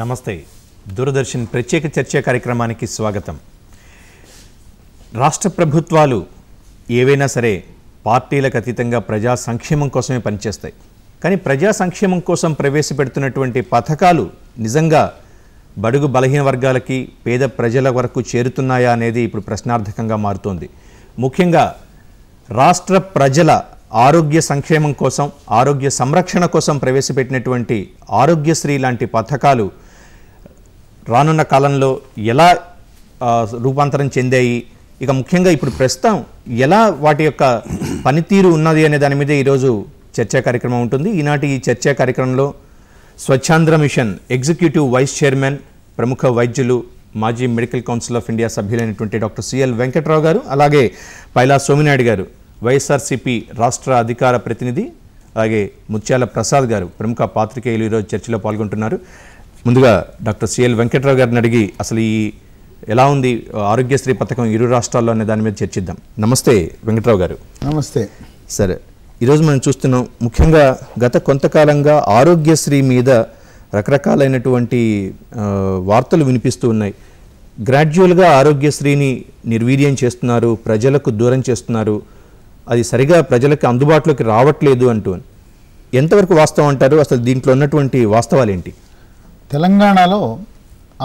నమస్తే. దూరదర్శన్ ప్రత్యేక చర్చా కార్యక్రమానికి స్వాగతం. రాష్ట్ర ప్రభుత్వాలు ఏవైనా సరే పార్టీలకు అతీతంగా ప్రజా సంక్షేమం కోసమే పనిచేస్తాయి. కానీ ప్రజా సంక్షేమం కోసం ప్రవేశపెడుతున్నటువంటి పథకాలు నిజంగా బడుగు బలహీన వర్గాలకి పేద ప్రజల వరకు చేరుతున్నాయా అనేది ఇప్పుడు ప్రశ్నార్థకంగా మారుతోంది. ముఖ్యంగా రాష్ట్ర ప్రజల ఆరోగ్య సంక్షేమం కోసం ఆరోగ్య సంరక్షణ కోసం ప్రవేశపెట్టినటువంటి ఆరోగ్యశ్రీ లాంటి పథకాలు రానున్న కాలంలో ఎలా రూపాంతరం చెందాయి? ఇక ముఖ్యంగా ఇప్పుడు ప్రస్తుతం ఎలా వాటి యొక్క పనితీరు ఉన్నది అనే దాని మీద ఈరోజు చర్చా కార్యక్రమం ఉంటుంది. ఈనాటి ఈ చర్చా కార్యక్రమంలో Swachhandhra mission executive vice chairman ప్రముఖ వైద్యులు మాజీ మెడికల్ కౌన్సిల్ ఆఫ్ ఇండియా సభ్యులైనటువంటి డాక్టర్ సిఎల్ వెంకట్రావు గారు అలాగే పైలా సోమినాయుడు గారు వైఎస్ఆర్సిపి రాష్ట్ర అధికార ప్రతినిధి అలాగే ముత్యాల ప్రసాద్ గారు ప్రముఖ పాత్రికేయులు ఈరోజు చర్చలో పాల్గొంటున్నారు. ముందుగా డాక్టర్ సిఎల్ వెంకట్రావు గారిని అడిగి అసలు ఈ ఎలా ఉంది ఆరోగ్యశ్రీ పథకం ఇరు రాష్ట్రాల్లో అనే దాని మీద చర్చిద్దాం. నమస్తే వెంకట్రావు గారు. నమస్తే. సరే ఈరోజు మనం చూస్తున్నాం ముఖ్యంగా గత కొంతకాలంగా ఆరోగ్యశ్రీ మీద రకరకాలైనటువంటి వార్తలు వినిపిస్తూ ఉన్నాయి. గ్రాడ్యువల్గా ఆరోగ్యశ్రీని నిర్వీర్యం చేస్తున్నారు ప్రజలకు దూరం చేస్తున్నారు అది సరిగా ప్రజలకు అందుబాటులోకి రావట్లేదు అంటూ. ఎంతవరకు వాస్తవం అంటారు? అసలు దీంట్లో ఉన్నటువంటి వాస్తవాలు ఏంటి తెలంగాణలో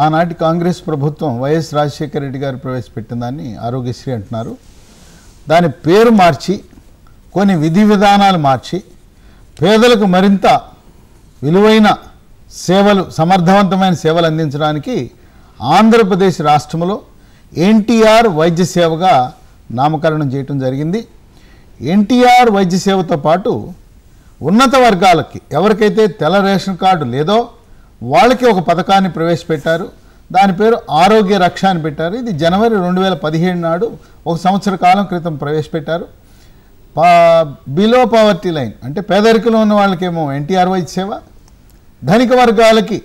ఆనాటి కాంగ్రెస్ ప్రభుత్వం వైఎస్ రాజశేఖర రెడ్డి గారు ప్రవేశపెట్టిన దాన్ని ఆరోగ్యశ్రీ అంటున్నారు. దాని పేరు మార్చి కొన్ని విధి విధానాలు మార్చి పేదలకు మరింత విలువైన సేవలు సమర్థవంతమైన సేవలు అందించడానికి ఆంధ్రప్రదేశ్ రాష్ట్రంలో ఎన్టీఆర్ వైద్య సేవగా నామకరణం చేయటం జరిగింది. ఎన్టీఆర్ వైద్య సేవతో పాటు ఉన్నత వర్గాలకి ఎవరికైతే తెల్ల రేషన్ కార్డు లేదో వాళ్ళకి ఒక పథకాన్ని ప్రవేశపెట్టారు. దాని పేరు ఆరోగ్య రక్ష అని పెట్టారు. ఇది జనవరి రెండు వేల పదిహేడు నాడు ఒక సంవత్సర కాలం క్రితం ప్రవేశపెట్టారు. పా బిలో పవర్టీ లైన్ అంటే పేదరికంలో ఉన్న వాళ్ళకేమో ఎన్టీఆర్ వైద్య సేవ ధనిక వర్గాలకి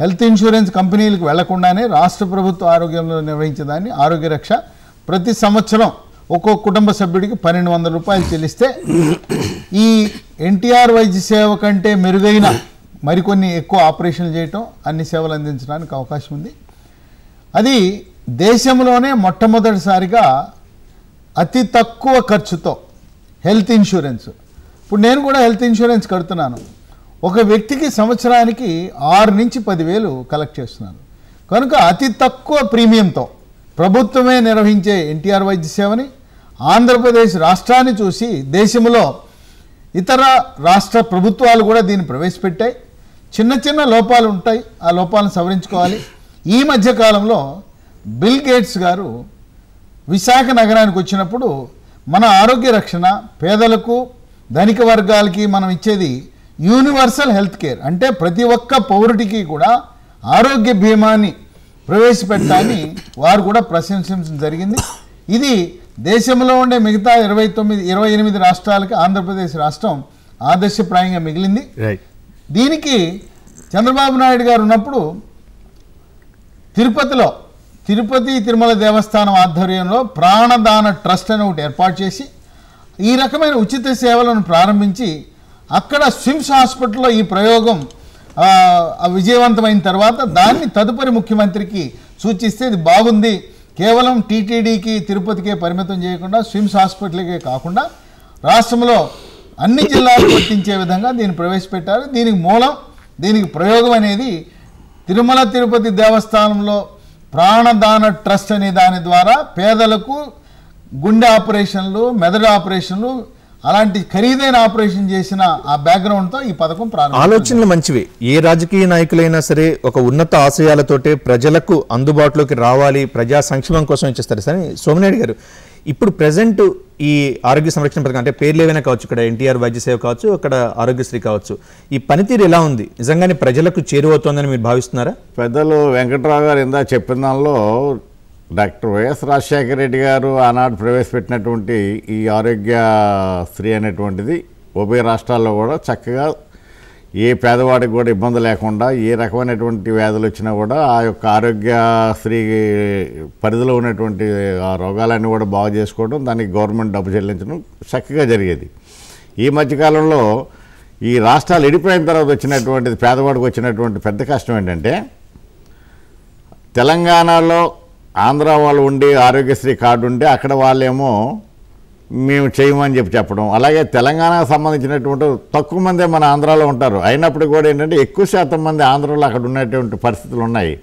హెల్త్ ఇన్సూరెన్స్ కంపెనీలకు వెళ్ళకుండానే రాష్ట్ర ప్రభుత్వ ఆరోగ్యంలో నిర్వహించేదాన్ని ఆరోగ్య రక్ష. ప్రతి సంవత్సరం ఒక్కొక్క కుటుంబ సభ్యుడికి పన్నెండు వందల రూపాయలు చెల్లిస్తే ఈ ఎన్టీఆర్ వైద్య సేవ కంటే మెరుగైన మరికొన్ని ఎక్కువ ఆపరేషన్లు చేయటం అన్ని సేవలు అందించడానికి అవకాశం ఉంది. అది దేశంలోనే మొట్టమొదటిసారిగా అతి తక్కువ ఖర్చుతో హెల్త్ ఇన్సూరెన్స్. ఇప్పుడు నేను కూడా హెల్త్ ఇన్సూరెన్స్ కడుతున్నాను. ఒక వ్యక్తికి సంవత్సరానికి ఆరు నుంచి పదివేలు కలెక్ట్ చేస్తున్నాను. కనుక అతి తక్కువ ప్రీమియంతో ప్రభుత్వమే నిర్వహించే ఎన్టీఆర్ వైద్య సేవని ఆంధ్రప్రదేశ్ రాష్ట్రాన్ని చూసి దేశంలో ఇతర రాష్ట్ర ప్రభుత్వాలు కూడా దీన్ని ప్రవేశపెట్టాయి. చిన్న చిన్న లోపాలు ఉంటాయి ఆ లోపాలను సవరించుకోవాలి. ఈ మధ్య కాలంలో బిల్ గేట్స్ గారు విశాఖ నగరానికి వచ్చినప్పుడు మన ఆరోగ్య రక్షణ పేదలకు ధనిక వర్గాలకి మనం ఇచ్చేది యూనివర్సల్ హెల్త్ కేర్ అంటే ప్రతి ఒక్క పౌరుడికి కూడా ఆరోగ్య బీమాని ప్రవేశపెట్టాలని వారు కూడా ప్రశంసించడం జరిగింది. ఇది దేశంలో ఉండే మిగతా ఇరవై తొమ్మిది ఇరవై ఎనిమిది రాష్ట్రాలకి ఆంధ్రప్రదేశ్ రాష్ట్రం ఆదర్శప్రాయంగా మిగిలింది. దీనికి చంద్రబాబు నాయుడు గారు ఉన్నప్పుడు తిరుపతిలో తిరుపతి తిరుమల దేవస్థానం ఆధ్వర్యంలో ప్రాణదాన ట్రస్ట్ అని ఒకటి ఏర్పాటు చేసి ఈ రకమైన ఉచిత సేవలను ప్రారంభించి అక్కడ స్విమ్స్ హాస్పిటల్లో ఈ ప్రయోగం విజయవంతమైన తర్వాత దాన్ని తదుపరి ముఖ్యమంత్రికి సూచిస్తే ఇది బాగుంది. కేవలం టీటీడీకి తిరుపతికే పరిమితం చేయకుండా స్విమ్స్ హాస్పిటల్కే కాకుండా రాష్ట్రంలో అన్ని జిల్లాలు వర్తించే విధంగా దీన్ని ప్రవేశపెట్టారు. దీనికి మూలం దీనికి ప్రయోగం అనేది తిరుమల తిరుపతి దేవస్థానంలో ప్రాణదాన ట్రస్ట్ అనే దాని ద్వారా పేదలకు గుండె ఆపరేషన్లు మెదడు ఆపరేషన్లు అలాంటి ఖరీదైన ఆపరేషన్ చేసిన ఆ బ్యాక్గ్రౌండ్తో ఈ పథకం ప్రారంభం ఆలోచనలు మంచివి. ఏ రాజకీయ నాయకులైనా సరే ఒక ఉన్నత ఆశయాలతోటే ప్రజలకు అందుబాటులోకి రావాలి ప్రజా సంక్షేమం కోసం ఇచ్చేస్తారు. సరే సోమనాయుడు గారు ఇప్పుడు ప్రజెంట్ ఈ ఆరోగ్య సంరక్షణ పథకం అంటే పేర్లు ఏవైనా కావచ్చు ఇక్కడ ఎన్టీఆర్ వైద్య సేవ కావచ్చు అక్కడ ఆరోగ్యశ్రీ కావచ్చు ఈ పనితీరు ఎలా ఉంది? నిజంగానే ప్రజలకు చేరువవుతోందని మీరు భావిస్తున్నారా? పెద్దలు వెంకట్రావు గారు ఇందా చెప్పిన దానిలో డాక్టర్ వైఎస్ రాజశేఖర రెడ్డి గారు ఆనాడు ప్రవేశపెట్టినటువంటి ఈ ఆరోగ్య శ్రీ అనేటువంటిది ఉభయ రాష్ట్రాల్లో కూడా చక్కగా ఏ పేదవాడికి కూడా ఇబ్బంది లేకుండా ఏ రకమైనటువంటి వ్యాధులు వచ్చినా కూడా ఆ యొక్క ఆరోగ్యశ్రీ పరిధిలో ఉన్నటువంటి ఆ రోగాలన్నీ కూడా బాగు చేసుకోవడం దానికి గవర్నమెంట్ డబ్బు చెల్లించడం చక్కగా జరిగేది. ఈ మధ్యకాలంలో ఈ రాష్ట్రాలు ఎడిపోయిన తర్వాత వచ్చినటువంటిది పేదవాడికి వచ్చినటువంటి పెద్ద కష్టం ఏంటంటే తెలంగాణలో ఆంధ్ర వాళ్ళు ఉండి ఆరోగ్యశ్రీ కార్డు ఉంటే అక్కడ వాళ్ళేమో మేము చేయమని చెప్పి చెప్పడం. అలాగే తెలంగాణకు సంబంధించినటువంటి తక్కువ మందే మన ఆంధ్రాలో ఉంటారు. అయినప్పుడు కూడా ఏంటంటే ఎక్కువ శాతం మంది ఆంధ్రాలో అక్కడ ఉన్నటువంటి పరిస్థితులు ఉన్నాయి.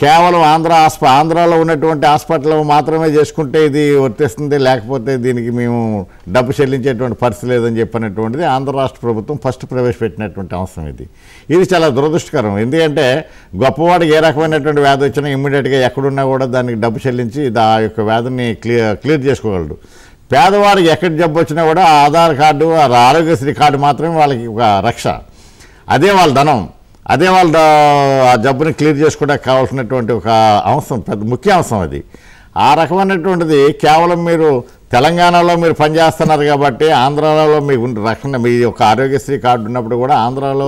కేవలం ఆంధ్ర హాస్ప ఆంధ్రాలో ఉన్నటువంటి హాస్పిటల్ మాత్రమే చేసుకుంటే ఇది వర్తిస్తుంది. లేకపోతే దీనికి మేము డబ్బు చెల్లించేటువంటి పరిస్థితి లేదని చెప్పినటువంటిది ఆంధ్ర రాష్ట్ర ప్రభుత్వం ఫస్ట్ ప్రవేశపెట్టినటువంటి అవసరం ఇది. ఇది చాలా దురదృష్టకరం. ఎందుకంటే గొప్పవాడికి ఏ రకమైనటువంటి వ్యాధి వచ్చినా ఇమ్మీడియట్గా ఎక్కడున్నా కూడా దానికి డబ్బు చెల్లించి దా- ఆ యొక్క వ్యాధిని క్లియర్ క్లియర్ చేసుకోగలడు. పేదవాడికి ఎక్కడ జబ్బు వచ్చినా కూడా ఆధార్ కార్డు ఆ ఆరోగ్యశ్రీ కార్డు మాత్రమే వాళ్ళకి ఒక రక్ష. అదే వాళ్ళ ధనం. అదే వాళ్ళ ఆ జబ్బుని క్లియర్ చేసుకోవడానికి కావాల్సినటువంటి ఒక అంశం పెద్ద ముఖ్య అంశం అది. ఆ రకమైనటువంటిది కేవలం మీరు తెలంగాణలో మీరు పనిచేస్తున్నారు కాబట్టి ఆంధ్రాలో మీకు రక్షణ మీ యొక్క ఆరోగ్యశ్రీ కార్డు ఉన్నప్పుడు కూడా ఆంధ్రాలో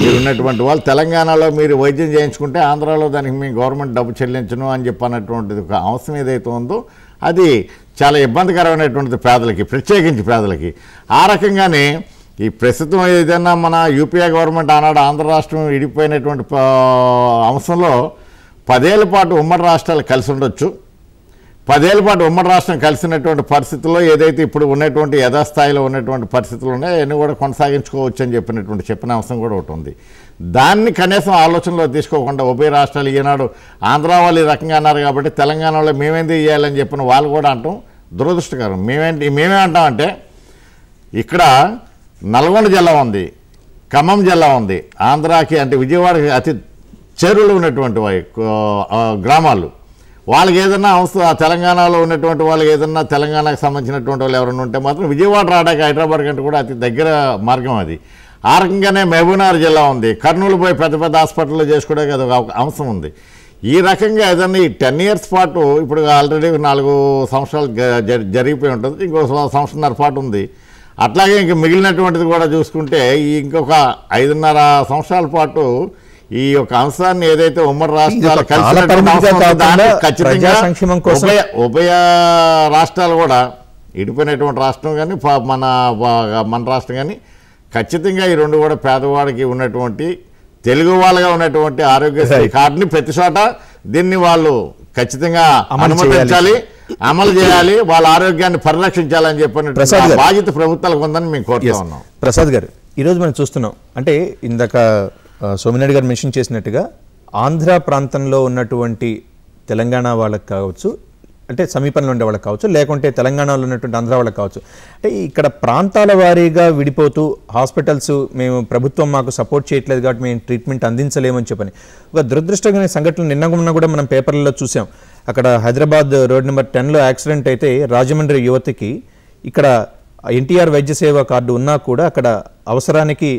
మీరు ఉన్నటువంటి వాళ్ళు తెలంగాణలో మీరు వైద్యం చేయించుకుంటే ఆంధ్రాలో దానికి మీ గవర్నమెంట్ డబ్బు చెల్లించను అని చెప్పన్నటువంటిది ఒక అంశం ఏదైతే ఉందో అది చాలా ఇబ్బందికరమైనటువంటిది పేదలకి ప్రత్యేకించి పేదలకి. ఆ రకంగానే ఈ ప్రస్తుతం ఏదైనా మన యూపీఏ గవర్నమెంట్ ఆనాడు ఆంధ్ర రాష్ట్రం విడిపోయినటువంటి అంశంలో పదేళ్ళ పాటు ఉమ్మడి రాష్ట్రాలు కలిసి ఉండొచ్చు. పదేళ్ళ పాటు ఉమ్మడి రాష్ట్రం కలిసినటువంటి పరిస్థితుల్లో ఏదైతే ఇప్పుడు ఉన్నటువంటి యథాస్థాయిలో ఉన్నటువంటి పరిస్థితులు ఉన్నాయో అవన్నీ కూడా కొనసాగించుకోవచ్చు అని చెప్పినటువంటి చెప్పిన అంశం కూడా ఒకటి ఉంది. దాన్ని కనీసం ఆలోచనలో తీసుకోకుండా ఉభయ రాష్ట్రాలు ఈనాడు ఆంధ్ర వాళ్ళు ఈ రకంగా అన్నారు కాబట్టి తెలంగాణలో మేమేంది చేయాలని చెప్పిన వాళ్ళు కూడా అంటాం. దురదృష్టకరం. మేమేంటి మేమే అంటామంటే ఇక్కడ నల్గొండ జిల్లా ఉంది ఖమ్మం జిల్లా ఉంది ఆంధ్రాకి అంటే విజయవాడకి అతి చేరువులు ఉన్నటువంటి గ్రామాలు. వాళ్ళకి ఏదన్నా అవసరం తెలంగాణలో ఉన్నటువంటి వాళ్ళకి ఏదన్నా తెలంగాణకు సంబంధించినటువంటి వాళ్ళు ఎవరైనా ఉంటే మాత్రం విజయవాడ రావడానికి హైదరాబాద్ కంటే కూడా అతి దగ్గర మార్గం అది. ఆ రకంగానే మహబూబ్నగర్ జిల్లా ఉంది. కర్నూలు పోయి పెద్ద పెద్ద హాస్పిటల్లో చేసుకోవడానికి అది ఒక అంశం ఉంది. ఈ రకంగా ఏదన్నా ఈ టెన్ ఇయర్స్ పాటు ఇప్పుడు ఆల్రెడీ నాలుగు సంవత్సరాలు జరిగిపోయి ఉంటుంది. ఇంకో సంవత్సరంన్నర పాటు ఉంది. అట్లాగే ఇంక మిగిలినటువంటిది కూడా చూసుకుంటే ఈ ఇంకొక ఐదున్నర సంవత్సరాల పాటు ఈ యొక్క అంశాన్ని ఏదైతే ఉమ్మడి రాష్ట్రాలు కాకుండా ఖచ్చితంగా ఉభయ ఉభయ రాష్ట్రాలు కూడా ఇడిపోయినటువంటి రాష్ట్రం కానీ మన మన రాష్ట్రం కానీ ఖచ్చితంగా ఈ రెండు కూడా పేదవాడికి ఉన్నటువంటి తెలుగు వాళ్ళగా ఉన్నటువంటి ఆరోగ్యశ్రీ. కార్డుని ప్రతి చోట దీన్ని వాళ్ళు ఖచ్చితంగా అనుమతించాలి అమలు చేయాలి వాళ్ళ ఆరోగ్యాన్ని పరిరక్షించాలని చెప్పిన ప్రసాద్ గారు. బాధ్యత ప్రభుత్వాలకు ఉందని మేము కోరుతా. ఉన్నాం ప్రసాద్ గారు ఈరోజు మనం చూస్తున్నాం అంటే ఇందాక సోమినాయుడు గారు మెన్షన్ చేసినట్టుగా ఆంధ్ర ప్రాంతంలో ఉన్నటువంటి తెలంగాణ వాళ్ళకి కావచ్చు అంటే సమీపంలో ఉండే వాళ్ళకి కావచ్చు లేకుంటే తెలంగాణలో ఉన్నటువంటి ఆంధ్ర వాళ్ళకి కావచ్చు. అంటే ఇక్కడ ప్రాంతాల వారీగా విడిపోతూ హాస్పిటల్స్ మేము ప్రభుత్వం మాకు సపోర్ట్ చేయట్లేదు కాబట్టి మేము ట్రీట్మెంట్ అందించలేమని చెప్పని. ఒక దురదృష్టకరమైన సంఘటన నిన్న కూడా మనం పేపర్లలో చూసాం. అక్కడ హైదరాబాద్ రోడ్ నెంబర్ టెన్లో యాక్సిడెంట్ అయితే రాజమండ్రి యువతికి ఇక్కడ ఎన్టీఆర్ వైద్య సేవ కార్డు ఉన్నా కూడా అక్కడ అవసరానికి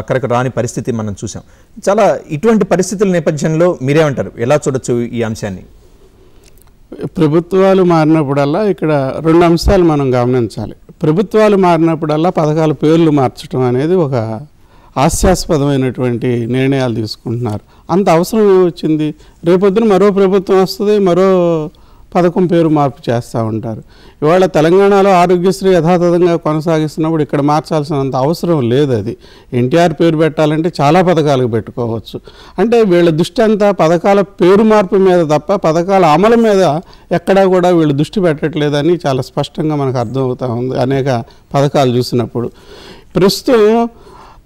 అక్కడికి రాని పరిస్థితి మనం చూసాం. చాలా ఇటువంటి పరిస్థితుల నేపథ్యంలో మీరేమంటారు? ఎలా చూడొచ్చు ఈ అంశాన్ని? ప్రభుత్వాలు మారినప్పుడల్లా ఇక్కడ రెండు అంశాలు మనం గమనించాలి. ప్రభుత్వాలు మారినప్పుడల్లా పథకాల పేర్లు మార్చడం అనేది ఒక హాస్యాస్పదమైనటువంటి నిర్ణయాలు తీసుకుంటున్నారు. అంత అవసరం ఏమొచ్చింది రేపొద్దున మరో ప్రభుత్వం వస్తుంది మరో పథకం పేరు మార్పు చేస్తూ ఉంటారు. ఇవాళ తెలంగాణలో ఆరోగ్యశ్రీ యథాతథంగా కొనసాగిస్తున్నప్పుడు ఇక్కడ మార్చాల్సినంత అవసరం లేదు అది. ఎన్టీఆర్ పేరు పెట్టాలంటే చాలా పథకాలకు పెట్టుకోవచ్చు. అంటే వీళ్ళ దృష్టి అంతా పథకాల పేరు మార్పు మీద తప్ప పథకాల అమలు మీద ఎక్కడా కూడా వీళ్ళు దృష్టి పెట్టట్లేదని చాలా స్పష్టంగా మనకు అర్థమవుతూ ఉంది అనేక పథకాలు చూసినప్పుడు. ప్రస్తుతం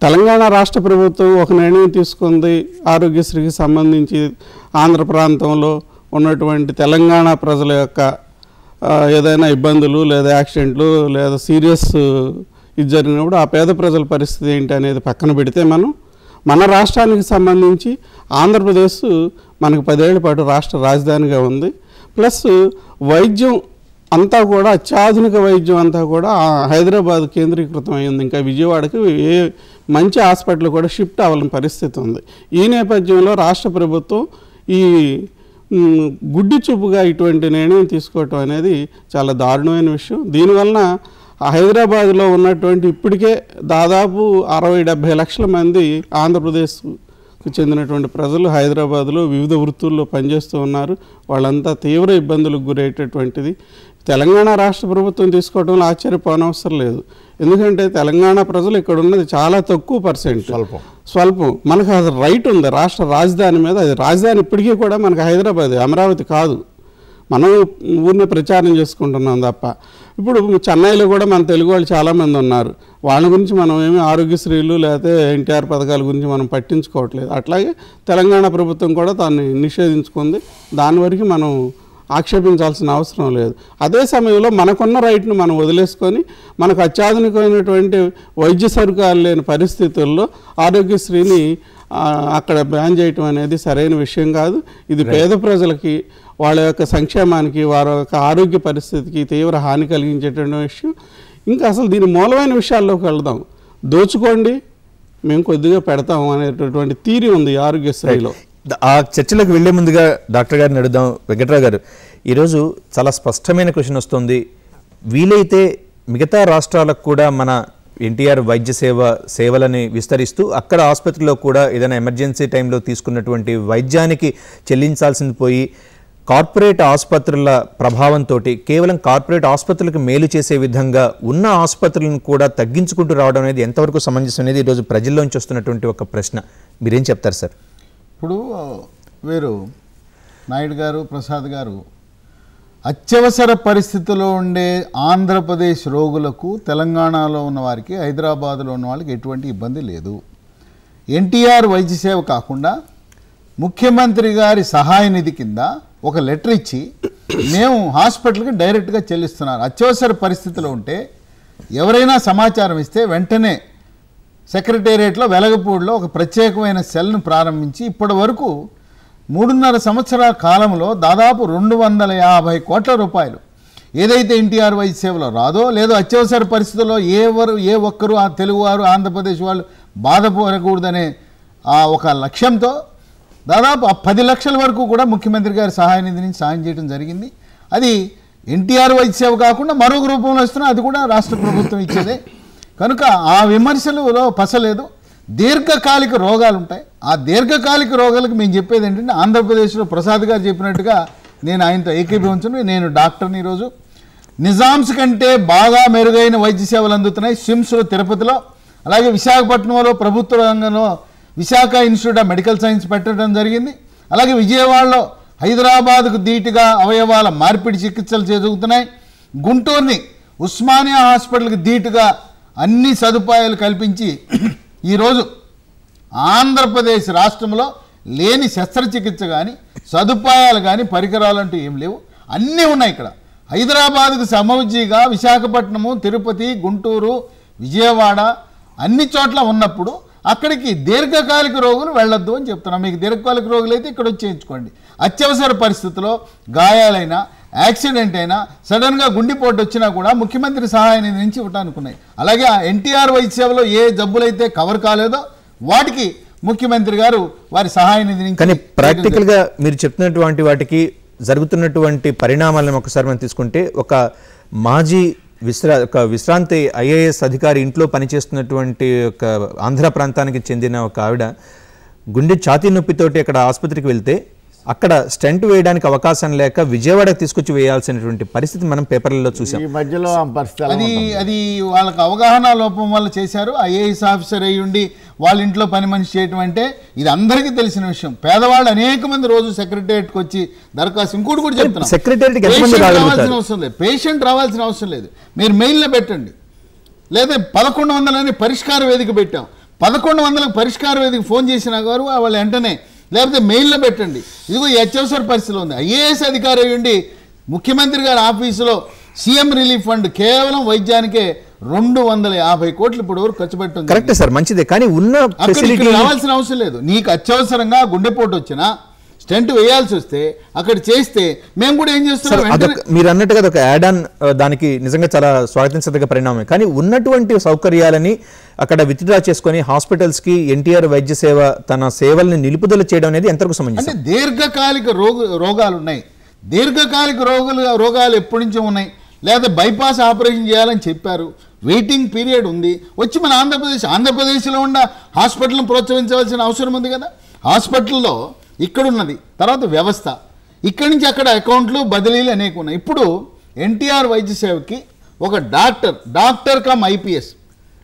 తెలంగాణ రాష్ట్ర ప్రభుత్వం ఒక నిర్ణయం తీసుకుంది. ఆరోగ్యశ్రీకి సంబంధించి ఆంధ్ర ప్రాంతంలో ఉన్నటువంటి తెలంగాణ ప్రజల యొక్క ఏదైనా ఇబ్బందులు లేదా యాక్సిడెంట్లు లేదా సీరియస్ ఇది జరిగినప్పుడు ఆ పేద ప్రజల పరిస్థితి ఏంటి అనేది పక్కన పెడితే మనం మన రాష్ట్రానికి సంబంధించి ఆంధ్రప్రదేశ్ మనకు పదేళ్ళ పాటు రాష్ట్ర రాజధానిగా ఉంది. ప్లస్ వైద్యం అంతా కూడా అత్యాధునిక వైద్యం అంతా కూడా హైదరాబాద్ కేంద్రీకృతం అయింది ఇంకా విజయవాడకి ఏ మంచి హాస్పిటల్ కూడా షిఫ్ట్ అవ్వాలని పరిస్థితి ఉంది. ఈ నేపథ్యంలో రాష్ట్ర ప్రభుత్వం ఈ గుడ్డి చూపుగా ఇటువంటి నిర్ణయం తీసుకోవటం అనేది చాలా దారుణమైన విషయం. దీనివలన ఆ హైదరాబాద్లో ఉన్నటువంటి ఇప్పటికే దాదాపు అరవై డెబ్భై లక్షల మంది ఆంధ్రప్రదేశ్కు చెందినటువంటి ప్రజలు హైదరాబాద్లో వివిధ వృత్తుల్లో పనిచేస్తూ ఉన్నారు. వాళ్ళంతా తీవ్ర ఇబ్బందులకు గురయ్యేటటువంటిది. తెలంగాణ రాష్ట్ర ప్రభుత్వం తీసుకోవడంలో ఆశ్చర్యపోనవసరం లేదు. ఎందుకంటే తెలంగాణ ప్రజలు ఇక్కడ ఉన్నది చాలా తక్కువ పర్సెంట్. స్వల్పం. స్వల్పం. మనకు అది రైట్ ఉంది. రాష్ట్ర రాజధాని మీద అది రాజధాని ఇప్పటికీ కూడా మనకు హైదరాబాద్ అమరావతి కాదు. మనం ఊరిని ప్రచారం చేసుకుంటున్నాం తప్ప. ఇప్పుడు చెన్నైలో కూడా మన తెలుగు వాళ్ళు చాలామంది ఉన్నారు. వాళ్ళ గురించి మనం ఏమి ఆరోగ్యశ్రీలు లేకపోతే ఎన్టీఆర్ పథకాల గురించి మనం పట్టించుకోవట్లేదు. అట్లాగే తెలంగాణ ప్రభుత్వం కూడా దాన్ని నిషేధించుకుంది. దాని వరకు మనం ఆక్షేపించాల్సిన అవసరం లేదు. అదే సమయంలో మనకున్న రైట్ను మనం వదిలేసుకొని మనకు అత్యాధునికమైనటువంటి వైద్య సరుకాలు లేని పరిస్థితుల్లో ఆరోగ్యశ్రీని అక్కడ బ్యాన్ చేయటం అనేది సరైన విషయం కాదు. ఇది పేద ప్రజలకి వాళ్ళ యొక్క సంక్షేమానికి వారి యొక్క ఆరోగ్య పరిస్థితికి తీవ్ర హాని కలిగించేటువంటి విషయం. ఇంకా అసలు దీని మూలమైన విషయాల్లోకి వెళ్దాం. దోచుకోండి మేము కొద్దిగా పెడతాం అనేటటువంటి తీరి ఉంది ఆరోగ్యశ్రీలో. ఆ చర్చలకు వెళ్ళే ముందుగా డాక్టర్ గారిని అడుగుదాం. వెంకట్రావు గారు ఈరోజు చాలా స్పష్టమైన క్వశ్చన్ వస్తుంది. వీలైతే మిగతా రాష్ట్రాలకు కూడా మన ఎన్టీఆర్ వైద్య సేవ సేవలని విస్తరిస్తూ అక్కడ ఆసుపత్రిలో కూడా ఏదైనా ఎమర్జెన్సీ టైంలో తీసుకున్నటువంటి వైద్యానికి చెల్లించాల్సింది పోయి కార్పొరేట్ ఆసుపత్రుల ప్రభావంతో కేవలం కార్పొరేట్ ఆసుపత్రులకు మేలు చేసే విధంగా ఉన్న ఆసుపత్రులను కూడా తగ్గించుకుంటూ రావడం అనేది ఎంతవరకు సమంజసం అనేది ఈరోజు ప్రజల్లోంచి వస్తున్నటువంటి ఒక ప్రశ్న. మీరేం చెప్తారు సార్? ఇప్పుడు వీరు. నాయుడు గారు ప్రసాద్ గారు అత్యవసర పరిస్థితిలో ఉండే ఆంధ్రప్రదేశ్ రోగులకు తెలంగాణలో ఉన్న వారికి హైదరాబాద్లో ఉన్న వాళ్ళకి ఎటువంటి ఇబ్బంది లేదు. ఎన్టీఆర్ వైద్య సేవ కాకుండా ముఖ్యమంత్రి గారి సహాయ నిధి కింద ఒక లెటర్ ఇచ్చి మేము హాస్పిటల్కి డైరెక్ట్గా చెల్లిస్తున్నారు. అత్యవసర పరిస్థితిలో ఉంటే ఎవరైనా సమాచారం ఇస్తే వెంటనే సెక్రటేరియట్లో వెలగపూడిలో ఒక ప్రత్యేకమైన సెల్ను ప్రారంభించి ఇప్పటి వరకు మూడున్నర సంవత్సరాల కాలంలో దాదాపు రెండు వందల యాభై కోట్ల రూపాయలు. ఏదైతే ఎన్టీఆర్ వైద్య సేవలో రాదో లేదో అత్యవసర పరిస్థితుల్లో ఏవరు ఏ ఒక్కరు ఆ తెలుగువారు ఆంధ్రప్రదేశ్ వాళ్ళు బాధపడకూడదనే ఆ ఒక లక్ష్యంతో దాదాపు ఆ పది లక్షల వరకు కూడా ముఖ్యమంత్రి గారి సహాయ నిధి నుంచి సాయం చేయడం జరిగింది. అది ఎన్టీఆర్ వైద్య సేవ కాకుండా మరొక రూపంలో వస్తున్నా అది కూడా రాష్ట్ర ప్రభుత్వం ఇచ్చేదే. కనుక ఆ విమర్శలలో పసలేదు. దీర్ఘకాలిక రోగాలు ఉంటాయి ఆ దీర్ఘకాలిక రోగాలకు మేము చెప్పేది ఏంటంటే ఆంధ్రప్రదేశ్లో ప్రసాద్ గారు చెప్పినట్టుగా నేను ఆయనతో ఏకీభవించను నేను డాక్టర్ని ఈరోజు. నిజామ్స్ కంటే బాగా మెరుగైన వైద్య సేవలు అందుతున్నాయి సిమ్స్లో తిరుపతిలో. అలాగే విశాఖపట్నంలో ప్రభుత్వ రంగంలో Visakha institute of medical science పెట్టడం జరిగింది. అలాగే విజయవాడలో హైదరాబాద్కు ధీటుగా అవయవాల మార్పిడి చికిత్సలు జరుగుతున్నాయి గుంటూరుని ఉస్మానియా హాస్పిటల్కి ధీటుగా అన్ని సదుపాయాలు కల్పించి ఈరోజు ఆంధ్రప్రదేశ్ రాష్ట్రంలో లేని శస్త్రచికిత్స కానీ సదుపాయాలు కానీ పరికరాలు అంటూ ఏం లేవు. అన్నీ ఉన్నాయి ఇక్కడ. హైదరాబాద్కు సమవుజీగా విశాఖపట్నము తిరుపతి గుంటూరు విజయవాడ అన్ని చోట్ల ఉన్నప్పుడు అక్కడికి దీర్ఘకాలిక రోగులు వెళ్ళొద్దు అని చెప్తున్నాం. మీకు దీర్ఘకాలిక రోగులు అయితే ఇక్కడ వచ్చేయించుకోండి అత్యవసర పరిస్థితిలో గాయాలైనా యాక్సిడెంట్ అయినా సడన్గా గుండెపోటు వచ్చినా కూడా ముఖ్యమంత్రి సహాయ నిధి నుంచి ఇవ్వటానికి ఉన్నాయి అలాగే ఆ ఎన్టీఆర్ వైద్య సేవలో ఏ జబ్బులైతే కవర్ కాలేదో వాటికి ముఖ్యమంత్రి గారు వారి సహాయ నిధి నుంచి కానీ ప్రాక్టికల్గా మీరు చెప్తున్నటువంటి వాటికి జరుగుతున్నటువంటి పరిణామాలను ఒకసారి మనం తీసుకుంటే ఒక మాజీ విశ్రా ఒక విశ్రాంతి ఐఏఎస్ అధికారి ఇంట్లో పనిచేస్తున్నటువంటి ఒక ఆంధ్ర ప్రాంతానికి చెందిన ఒక ఆవిడ గుండె ఛాతీ నొప్పితోటి అక్కడ ఆసుపత్రికి వెళ్తే అక్కడ స్టెంట్ వేయడానికి అవకాశం లేక విజయవాడకు తీసుకొచ్చి వేయాల్సినటువంటి పరిస్థితి మనం పేపర్లలో చూసాం. ఈ మధ్యలో అది? అది వాళ్ళకి అవగాహన లోపం వల్ల చేశారు. ఐఏఎస్ ఆఫీసర్ అయ్యి ఉండి వాళ్ళ ఇంట్లో పని మనిషి చేయటం అంటే ఇది అందరికీ తెలిసిన విషయం. పేదవాళ్ళు అనేక మంది రోజు సెక్రటరియట్కి వచ్చి దరఖాస్తు ఇంకోటి కూడా చెప్తున్నాం. సెక్రటేరియట్కి? రావాల్సిన అవసరం లేదు. పేషెంట్ రావాల్సిన అవసరం లేదు. మీరు మెయిల్లో పెట్టండి. లేదా పదకొండు వందలని పరిష్కార వేదిక పెట్టాం. పదకొండు వందలకు పరిష్కార వేదిక ఫోన్ చేసిన గారు వాళ్ళు వెంటనే లేకపోతే మెయిల్లో పెట్టండి. ఇదిగో ఈ అత్యవసర పరిస్థితిలో ఉంది. ఐఏఎస్ అధికారి ఉండి ముఖ్యమంత్రి గారి ఆఫీసులో సీఎం రిలీఫ్ ఫండ్ కేవలం వైద్యానికే రెండు వందల యాభై కోట్లు ఇప్పుడు వరకు ఖర్చు పెట్టడం కరెక్టే సార్ మంచిదే. కానీ ఉన్న రావాల్సిన అవసరం లేదు. నీకు అత్యవసరంగా గుండెపోటు వచ్చినా స్టెంట్ వేయాల్సి వస్తే అక్కడ చేస్తే మేము కూడా ఏం చేస్తున్నాం? మీరు అన్నట్టుగా అదొక యాడ్ ఆన్ దానికి నిజంగా చాలా స్వాగతించదగ్గ పరిణామమే కానీ ఉన్నటువంటి సౌకర్యాలని అక్కడ విత్డ్రా చేసుకొని హాస్పిటల్స్కి ఎన్టీఆర్ వైద్య సేవ తన సేవల్ని నిలుపుదల చేయడం అనేది ఎంతవరకు అంటే దీర్ఘకాలిక రోగ రోగాలు ఉన్నాయి. దీర్ఘకాలిక రోగాలు రోగాలు ఎప్పటి నుంచో ఉన్నాయి. లేదా బైపాస్ ఆపరేషన్ చేయాలని చెప్పారు. వెయిటింగ్ పీరియడ్ ఉంది. వచ్చి మన ఆంధ్రప్రదేశ్ ఆంధ్రప్రదేశ్లో ఉన్న హాస్పిటల్ని ప్రోత్సహించవలసిన అవసరం ఉంది కదా? హాస్పిటల్లో ఇక్కడ ఉన్నది తర్వాత వ్యవస్థ. ఇక్కడి నుంచి అక్కడ అకౌంట్లు బదిలీలు అనేక ఉన్నాయి. ఇప్పుడు ఎన్టీఆర్ వైద్య సేవకి ఒక డాక్టర్ డాక్టర్ కమ్ ఐపీఎస్.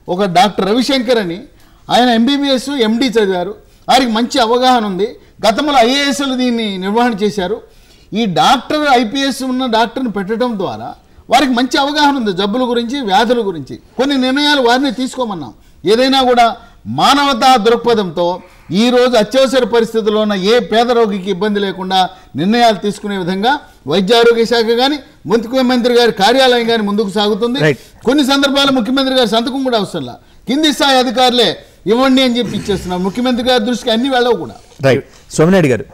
ఒక డాక్టర్ రవిశంకర్ అని. ఆయన ఎంబీబీఎస్ ఎండి చదివారు. వారికి మంచి అవగాహన ఉంది. గతంలో ఐఏఎస్లు దీన్ని నిర్వహణ చేశారు. ఈ డాక్టర్ ఐపీఎస్ ఉన్న డాక్టర్ని పెట్టడం ద్వారా వారికి మంచి అవగాహన ఉంది. జబ్బుల గురించి వ్యాధుల గురించి. కొన్ని నిర్ణయాలు వారిని తీసుకోమన్నాం. ఏదైనా కూడా మానవతా దృక్పథంతో ఈ రోజు అత్యవసర పరిస్థితుల్లో ఉన్న ఏ పేద రోగికి ఇబ్బంది లేకుండా నిర్ణయాలు తీసుకునే విధంగా వైద్య ఆరోగ్య శాఖ కానీ ముఖ్యమంత్రి గారి కార్యాలయం కానీ ముందుకు సాగుతుంది. కొన్ని సందర్భాల్లో ముఖ్యమంత్రి గారి సంతకం కూడా అవసరంలా కింది స్థాయి అధికారులే ఇవ్వండి అని చెప్పి ఇచ్చేస్తున్నారు. ముఖ్యమంత్రి గారి దృష్టికి అన్ని వెళ్ళవు కూడా. రైట్ సోమనాయుడు గారు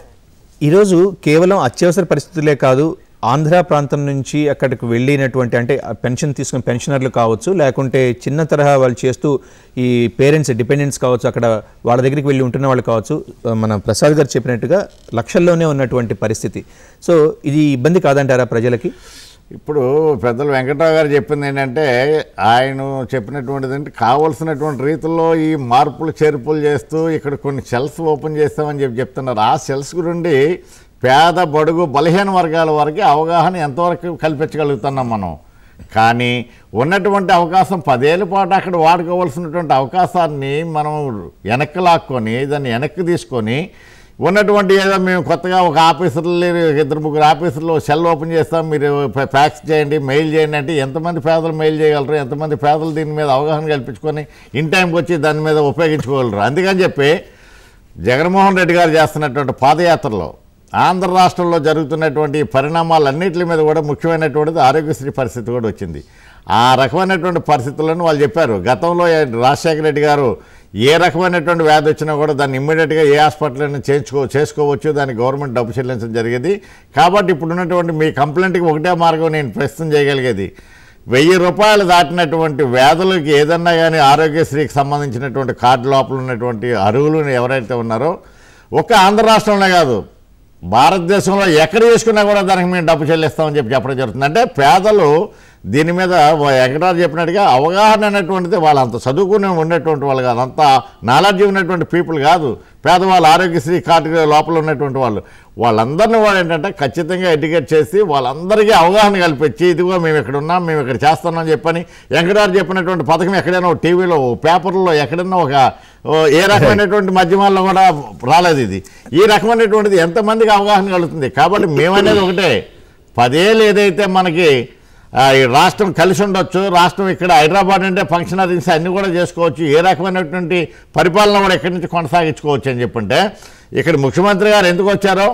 ఈరోజు కేవలం అత్యవసర పరిస్థితులే కాదు ఆంధ్ర ప్రాంతం నుంచి అక్కడికి వెళ్ళినటువంటి అంటే ఆ పెన్షన్ తీసుకున్న పెన్షనర్లు కావచ్చు లేకుంటే చిన్న తరహా వాళ్ళు చేస్తూ ఈ పేరెంట్స్ డిపెండెంట్స్ కావచ్చు అక్కడ వాళ్ళ దగ్గరికి వెళ్ళి ఉంటున్న వాళ్ళు కావచ్చు మన ప్రసాద్ గారు చెప్పినట్టుగా లక్షల్లోనే ఉన్నటువంటి పరిస్థితి. సో ఇది ఇబ్బంది కాదంటారా ప్రజలకి? ఇప్పుడు పెద్దలు వెంకటరావు గారు చెప్పింది ఏంటంటే ఆయన చెప్పినటువంటిది అంటే కావలసినటువంటి రీతిలో ఈ మార్పులు చేర్పులు చేస్తూ ఇక్కడ కొన్ని సెల్స్ ఓపెన్ చేస్తామని చెప్పి చెప్తున్నారు. ఆ సెల్స్ గురించి పేద బడుగు బలహీన వర్గాల వరకు అవగాహన ఎంతవరకు కల్పించగలుగుతున్నాం మనం? కానీ ఉన్నటువంటి అవకాశం పదేళ్ళ పాటు అక్కడ వాడుకోవాల్సినటువంటి అవకాశాన్ని మనం వెనక్కి లాక్కొని దాన్ని వెనక్కి తీసుకొని ఉన్నటువంటి ఏదో మేము కొత్తగా ఒక ఆఫీసర్లు ఇద్దరు ముగ్గురు ఆఫీసర్లు సెల్ ఓపెన్ చేస్తాం మీరు ఫ్యాక్స్ చేయండి మెయిల్ చేయండి అంటే ఎంతమంది పేదలు మెయిల్ చేయగలరు? ఎంతమంది పేదలు దీని మీద అవగాహన కల్పించుకొని ఇన్ టైంకి వచ్చి దాని మీద ఉపయోగించుకోగలరు? అందుకని చెప్పి జగన్మోహన్ రెడ్డి గారు చేస్తున్నటువంటి పాదయాత్రలో ఆంధ్ర రాష్ట్రంలో జరుగుతున్నటువంటి పరిణామాలన్నింటి మీద కూడా ముఖ్యమైనటువంటిది ఆరోగ్యశ్రీ పరిస్థితి కూడా వచ్చింది. ఆ రకమైనటువంటి పరిస్థితులను వాళ్ళు చెప్పారు. గతంలో రాజశేఖర రెడ్డి గారు ఏ రకమైనటువంటి వ్యాధి వచ్చినా కూడా దాన్ని ఇమ్మీడియట్గా ఏ హాస్పిటల్ అయినా చేయించుకో చేసుకోవచ్చు. దానికి గవర్నమెంట్ డబ్బు చెల్లించడం జరిగేది. కాబట్టి ఇప్పుడు ఉన్నటువంటి మీ కంప్లైంట్కి ఒకటే మార్గం నేను ప్రస్తుతం చేయగలిగేది. వెయ్యి రూపాయలు దాటినటువంటి వ్యాధులకి ఏదన్నా కానీ ఆరోగ్యశ్రీకి సంబంధించినటువంటి కార్డు లోపల ఉన్నటువంటి అరువులు ఎవరైతే ఉన్నారో ఒక్క ఆంధ్ర రాష్ట్రంలో కాదు భారతదేశంలో ఎక్కడ చేసుకున్నా కూడా దానికి మేము డబ్బు చెల్లిస్తామని చెప్పి చెప్పడం జరుగుతుంది. అంటే పేదలు దీని మీద ఎకటారు చెప్పినట్టుగా అవగాహన అనేటువంటిది వాళ్ళంత చదువుకునే చదువుకుని ఉండేటువంటి వాళ్ళు కాదు అంత నాలెడ్జ్ ఉన్నటువంటి పీపుల్ కాదు. పేదవాళ్ళు ఆరోగ్యశ్రీ కార్డు లోపల ఉన్నటువంటి వాళ్ళు వాళ్ళందరినీ వాళ్ళు ఏంటంటే ఖచ్చితంగా ఎడ్యుకేట్ చేసి వాళ్ళందరికీ అవగాహన కల్పించి ఇదిగో మేము ఇక్కడ ఉన్నాం మేము ఇక్కడ చేస్తున్నాం చెప్పని వెంకటారు చెప్పినటువంటి పథకం ఎక్కడైనా టీవీలో పేపర్లో ఎక్కడైనా ఒక ఏ రకమైనటువంటి మాధ్యమాల్లో కూడా రాలేదు ఇది. ఈ రకమైనటువంటిది ఎంతమందికి అవగాహన కలుగుతుంది? కాబట్టి మేమనేది ఒకటే పదేళ్ళు ఏదైతే మనకి రాష్ట్రం కలిసి ఉండొచ్చు. రాష్ట్రం ఇక్కడ హైదరాబాద్ అంటే ఫంక్షనరీస్ అన్నీ కూడా చేసుకోవచ్చు. ఏ రకమైనటువంటి పరిపాలన కూడా ఇక్కడి నుంచి కొనసాగించుకోవచ్చు అని చెప్పుంటే ఇక్కడ ముఖ్యమంత్రి గారు ఎందుకు వచ్చారో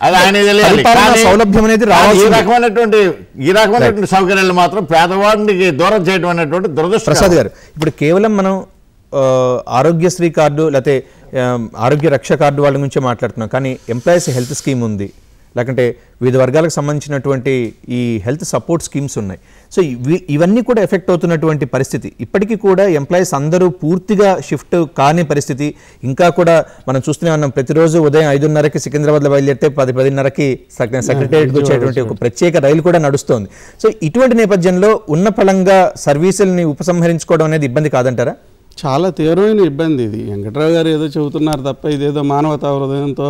అది ఆయన తెలియాలి. సౌలభ్యం అనేది ఈ. రకమైనటువంటి ఈ రకమైనటువంటి సౌకర్యాలు మాత్రం పేదవాడికి దూరం చేయడం అనేటువంటి దురదృష్టం. ప్రసాద్ గారు ఇప్పుడు కేవలం మనం ఆరోగ్యశ్రీ కార్డు లేకపోతే ఆరోగ్య రక్ష కార్డు వాళ్ళ గురించే మాట్లాడుతున్నాం. కానీ ఎంప్లాయీస్ హెల్త్ స్కీమ్ ఉంది. లేకంటే వివిధ వర్గాలకు సంబంధించినటువంటి ఈ హెల్త్ సపోర్ట్ స్కీమ్స్ ఉన్నాయి. సో ఇవి ఇవన్నీ కూడా ఎఫెక్ట్ అవుతున్నటువంటి పరిస్థితి. ఇప్పటికీ కూడా ఎంప్లాయీస్ అందరూ పూర్తిగా షిఫ్ట్ కాని పరిస్థితి. ఇంకా కూడా మనం చూస్తూనే ఉన్నాం ప్రతిరోజు ఉదయం ఐదున్నరకి సికింద్రాబాద్లో బయలుదేరితే పది పదిన్నరకి సెక్రటేరియట్కి వచ్చేటువంటి ఒక ప్రత్యేక రైలు కూడా నడుస్తోంది. సో ఇటువంటి నేపథ్యంలో ఉన్న పళంగా సర్వీసుల్ని ఉపసంహరించుకోవడం అనేది ఇబ్బంది కాదంటారా? చాలా తీవ్రమైన ఇబ్బంది ఇది. వెంకట్రావు గారు ఏదో చెబుతున్నారు తప్ప ఇదేదో మానవతా హృదయంతో